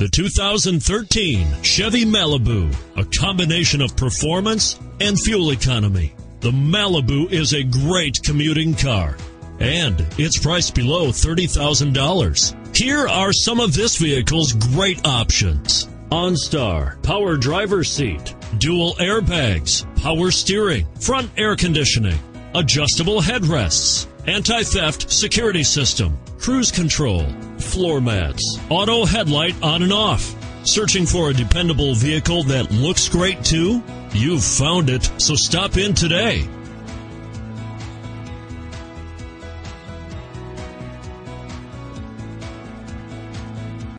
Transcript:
The 2013 Chevy Malibu, a combination of performance and fuel economy. The Malibu is a great commuting car and it's priced below $30,000. Here are some of this vehicle's great options. OnStar, power driver seat, dual airbags, power steering, front air conditioning, adjustable headrests, anti-theft security system, cruise control, floor mats, auto headlight on and off. Searching for a dependable vehicle that looks great too? You've found it, so stop in today.